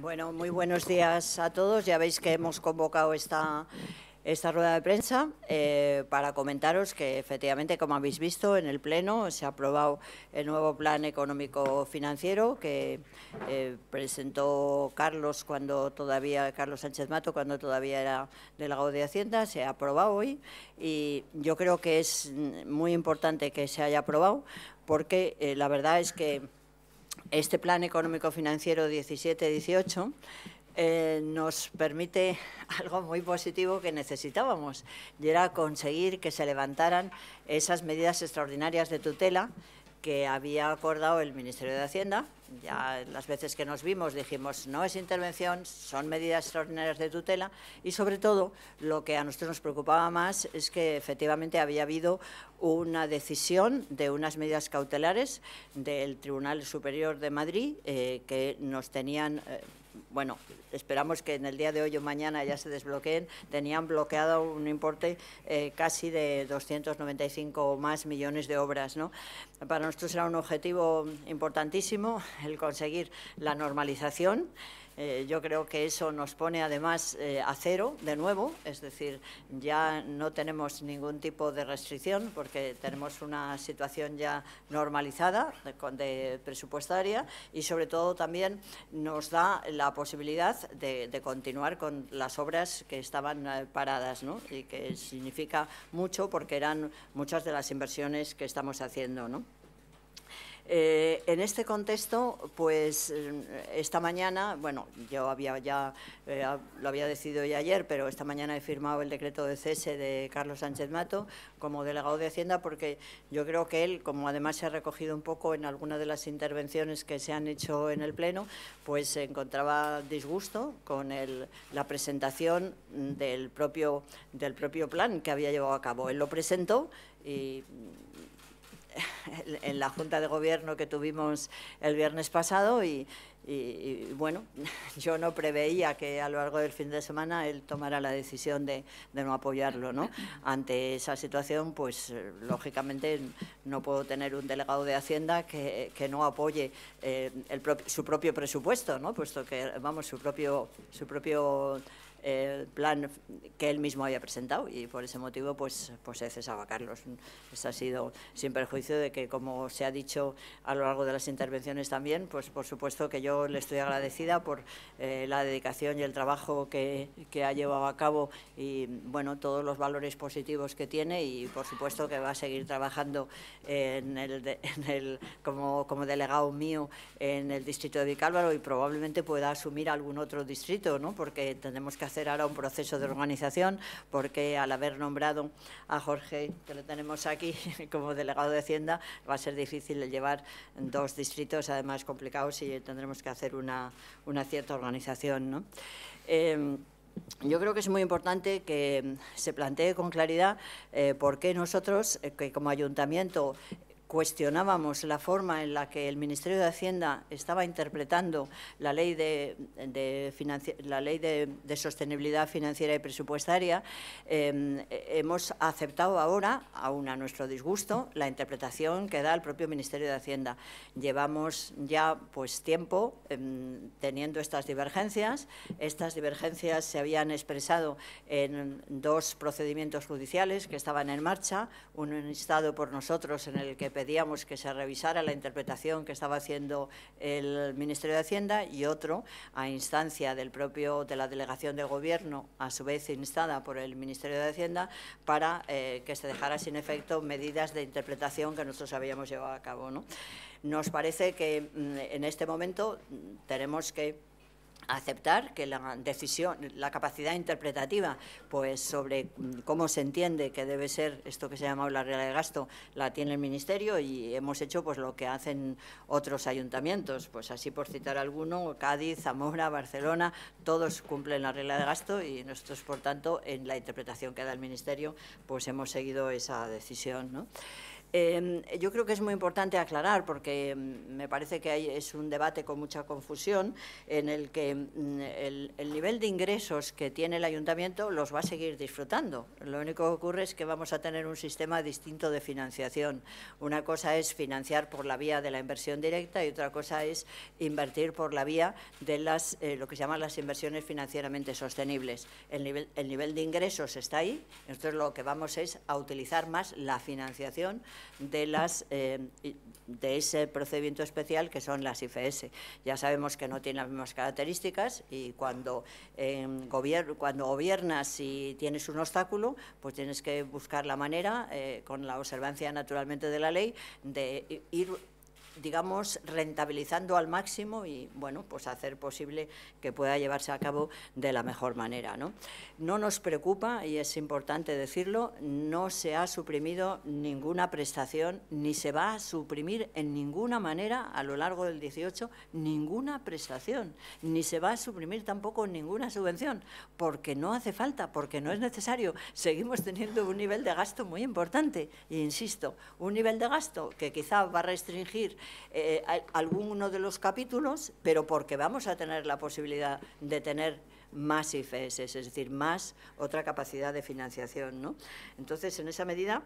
Bueno, muy buenos días a todos. Ya veis que hemos convocado esta, esta rueda de prensa eh, para comentaros que efectivamente, como habéis visto en el Pleno, se ha aprobado el nuevo Plan Económico Financiero que eh, presentó Carlos cuando todavía, Carlos Sánchez Mato, cuando todavía era delegado de Hacienda, se ha aprobado hoy y yo creo que es muy importante que se haya aprobado porque eh, la verdad es que este Plan Económico Financiero 17-18 eh, nos permite algo muy positivo que necesitábamos, y era conseguir que se levantaran esas medidas extraordinarias de tutela que había acordado el Ministerio de Hacienda. Ya las veces que nos vimos dijimos, no es intervención, son medidas extraordinarias de tutela y sobre todo lo que a nosotros nos preocupaba más es que efectivamente había habido una decisión de unas medidas cautelares del Tribunal Superior de Madrid eh, que nos tenían... Eh, bueno, esperamos que en el día de hoy o mañana ya se desbloqueen, tenían bloqueado un importe eh, casi de 295 o más millones de obras. ¿no? Para nosotros era un objetivo importantísimo el conseguir la normalización eh, yo creo que eso nos pone además eh, a cero de nuevo, es decir, ya no tenemos ningún tipo de restricción porque tenemos una situación ya normalizada de, presupuestaria y sobre todo también nos da la posibilidad de, continuar con las obras que estaban eh, paradas ¿no? y que significa mucho porque eran muchas de las inversiones que estamos haciendo. ¿no? Eh, en este contexto, pues esta mañana, bueno, yo había ya eh, lo había decidido ya ayer, pero esta mañana he firmado el decreto de cese de Carlos Sánchez Mato como delegado de Hacienda porque yo creo que él, como además se ha recogido un poco en alguna de las intervenciones que se han hecho en el Pleno, pues se encontraba disgusto con la presentación del propio, del propio plan que había llevado a cabo. Él lo presentó y en la Junta de Gobierno que tuvimos el viernes pasado y, bueno, yo no preveía que a lo largo del fin de semana él tomara la decisión de, no apoyarlo, ¿no? Ante esa situación, pues lógicamente no puedo tener un delegado de Hacienda que, no apoye eh, su propio presupuesto, ¿no? Puesto que, vamos, su propio, su propio el plan que él mismo había presentado y por ese motivo pues, pues he cesado a Carlos. Eso ha sido sin perjuicio de que, como se ha dicho a lo largo de las intervenciones también, pues por supuesto que yo le estoy agradecida por eh, la dedicación y el trabajo que, que, ha llevado a cabo y bueno, todos los valores positivos que tiene y por supuesto que va a seguir trabajando en el, en el, como, como delegado mío en el distrito de Vicálvaro y probablemente pueda asumir algún otro distrito, ¿no? porque tenemos que hacer ahora un proceso de organización, porque al haber nombrado a Jorge, que lo tenemos aquí como delegado de Hacienda, va a ser difícil llevar dos distritos, además complicados, y tendremos que hacer una, cierta organización. Em, yo creo que es muy importante que se plantee con claridad eh, por qué nosotros, eh, que como ayuntamiento, cuestionábamos la forma en la que el Ministerio de Hacienda estaba interpretando la ley de, sostenibilidad financiera y presupuestaria, em, hemos aceptado ahora, aún a nuestro disgusto, la interpretación que da el propio Ministerio de Hacienda. Llevamos ya pues tiempo em, teniendo estas divergencias. Estas divergencias se habían expresado en dos procedimientos judiciales que estaban en marcha, uno instado por nosotros en el que pedíamos que se revisara la interpretación que estaba haciendo el Ministerio de Hacienda y otro a instancia del propio de la delegación de gobierno, a su vez instada por el Ministerio de Hacienda, para eh, que se dejara sin efecto medidas de interpretación que nosotros habíamos llevado a cabo. Nos parece que mm, en este momento mm, tenemos que aceptar que la decisión, la capacidad interpretativa, pues sobre cómo se entiende que debe ser esto que se llama la regla de gasto, la tiene el Ministerio y hemos hecho pues lo que hacen otros ayuntamientos, pues así por citar alguno, Cádiz, Zamora, Barcelona, todos cumplen la regla de gasto y nosotros, por tanto, en la interpretación que da el Ministerio, pues hemos seguido esa decisión, ¿no? Em, yo creo que es muy importante aclarar, porque mm, me parece que hay, es un debate con mucha confusión, en el que mm, el, nivel de ingresos que tiene el ayuntamiento los va a seguir disfrutando. Lo único que ocurre es que vamos a tener un sistema distinto de financiación. Una cosa es financiar por la vía de la inversión directa y otra cosa es invertir por la vía de las, eh, lo que se llaman las inversiones financieramente sostenibles. El nivel, el nivel de ingresos está ahí, nosotros lo que vamos es a utilizar más la financiación de, las, eh, de ese procedimiento especial que son las IFS. Ya sabemos que no tienen las mismas características y cuando, eh, cuando gobiernas y tienes un obstáculo, pues tienes que buscar la manera, eh, con la observancia naturalmente de la ley, de ir digamos, rentabilizando al máximo y, bueno, pues hacer posible que pueda llevarse a cabo de la mejor manera. No, no nos preocupa, y es importante decirlo, no se ha suprimido ninguna prestación, ni se va a suprimir en ninguna manera a lo largo del 18 ninguna prestación, ni se va a suprimir tampoco ninguna subvención, porque no hace falta, porque no es necesario. Seguimos teniendo un nivel de gasto muy importante, e insisto, un nivel de gasto que quizá va a restringir eh, alguno de los capítulos, pero porque vamos a tener la posibilidad de tener más IFS, es decir, más otra capacidad de financiación. ¿no? Entonces, en esa medida,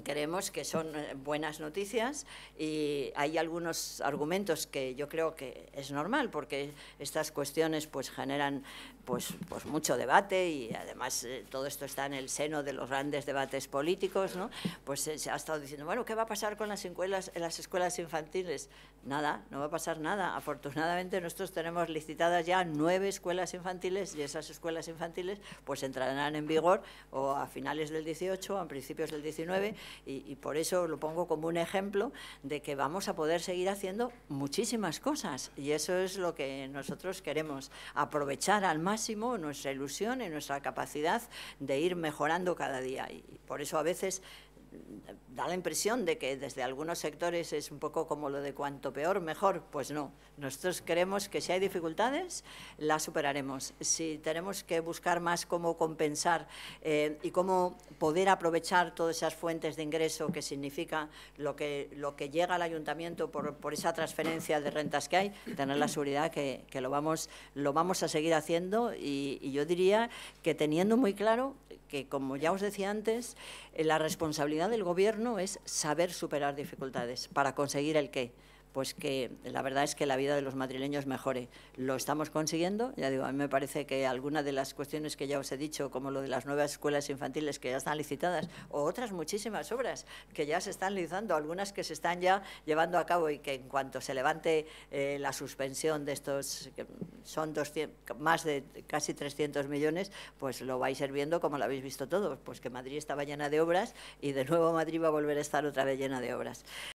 creemos que son eh, buenas noticias y hay algunos argumentos que yo creo que es normal porque estas cuestiones pues generan pues, pues mucho debate y además eh, todo esto está en el seno de los grandes debates políticos, ¿no? Pues eh, se ha estado diciendo, bueno, ¿qué va a pasar con las escuelas, las escuelas infantiles? Nada, no va a pasar nada. Afortunadamente nosotros tenemos licitadas ya nueve escuelas infantiles y esas escuelas infantiles pues entrarán en vigor o a finales del 18 o a principios del 19 y, y por eso lo pongo como un ejemplo de que vamos a poder seguir haciendo muchísimas cosas. Y eso es lo que nosotros queremos, aprovechar al máximo nuestra ilusión y nuestra capacidad de ir mejorando cada día. Y por eso a veces da la impresión de que desde algunos sectores es un poco como lo de cuanto peor, mejor. Pues no, nosotros creemos que si hay dificultades, las superaremos. Si tenemos que buscar más cómo compensar eh, y cómo poder aprovechar todas esas fuentes de ingreso que significa lo que, lo que llega al ayuntamiento por, por esa transferencia de rentas que hay, tener la seguridad que, que lo, vamos, lo vamos a seguir haciendo y, y yo diría que teniendo muy claro que, como ya os decía antes, eh, la responsabilidad del Gobierno es saber superar dificultades para conseguir el qué pues que la verdad es que la vida de los madrileños mejore. Lo estamos consiguiendo, ya digo, a mí me parece que algunas de las cuestiones que ya os he dicho, como lo de las nuevas escuelas infantiles que ya están licitadas, o otras muchísimas obras que ya se están licitando, algunas que se están ya llevando a cabo y que en cuanto se levante eh, la suspensión de estos, que son 200, más de casi 300 millones, pues lo vais a ir viendo como lo habéis visto todos, pues que Madrid estaba llena de obras y de nuevo Madrid va a volver a estar otra vez llena de obras.